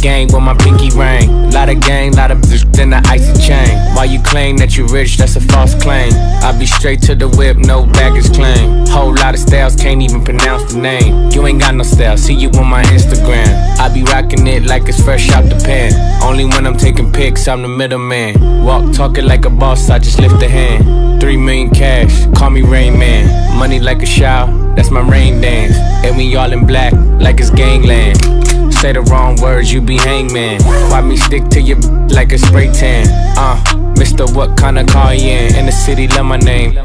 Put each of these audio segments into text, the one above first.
gang with my pinky ring. Lot of gang, lot of bitch, then the icy chain. While you claim that you rich, that's a false claim. I be straight to the whip, no baggage claim. Whole lot of styles, can't even pronounce the name. You ain't got no style, see you on my Instagram. I be rocking it like it's fresh out the pan. Only when I'm taking pics, I'm the middleman. Walk talking like a boss, I just lift a hand. Three million cash, call me Rain Man. Money like a shower, that's my rain dance. And we all in black, like it's gangland. Say the wrong words, you be hangman. Why me stick to your like a spray tan? Uh, Mister, what kind of car you in? In the city, love my name.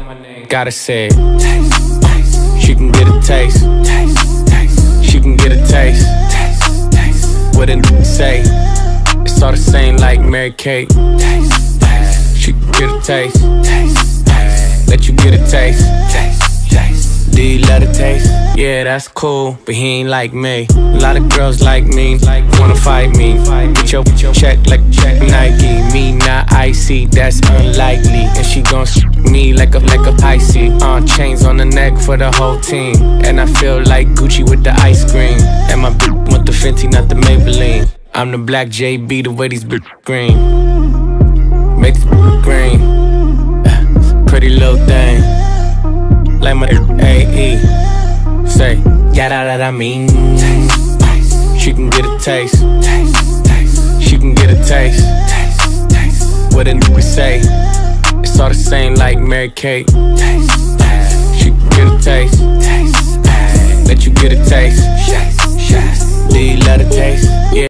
Gotta say it. She can get a taste. She can get a taste. Taste, taste. What n- say? It's all the same like Mary Kate. She can get a taste. Let you get a taste. Taste, taste. Do you love the taste? Yeah, that's cool, but he ain't like me. A lot of girls like me, wanna fight me. Get your check like check Nike. Me not icy, that's unlikely. And she gon' s me like a like a icy. Uh, chains on the neck for the whole team. And I feel like Gucci with the ice cream. And my bitch want the Fenty, not the Maybelline. I'm the black JB, the way these bitch green. Make this green. Uh, Pretty little thing like my. Say, yeah, that, I mean. She can get a taste. She can get a taste. What a nigga say. It's all the same like Mary Kate. She can get a taste. Let you get a taste. Do you love the taste?